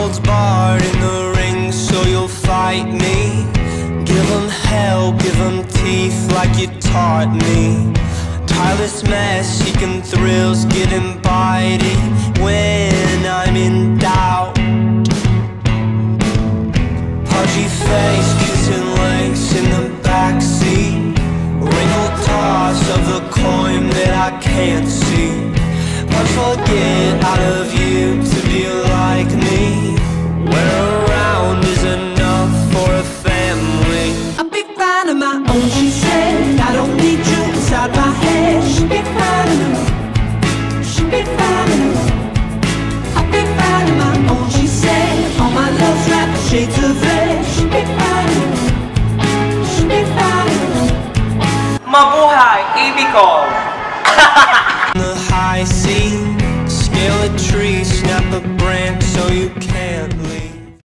holds barred in the ring, so you'll fight me. Give 'em hell, give 'em teeth like you taught me. Tireless mess, seeking thrills, getting bitey when I'm in doubt. Pudgy face, kissing lace in the backseat. Wrinkled toss of the coin that I can't see. But forget out of you to be my own, she said. I don't need you inside my head. Should be finding should be finding I'll be finding my own, she said. All my love's wrapped in shades of red. Should be finding should be finding Mabuhay, EV call. the high sea. Scale a tree, snap a branch so you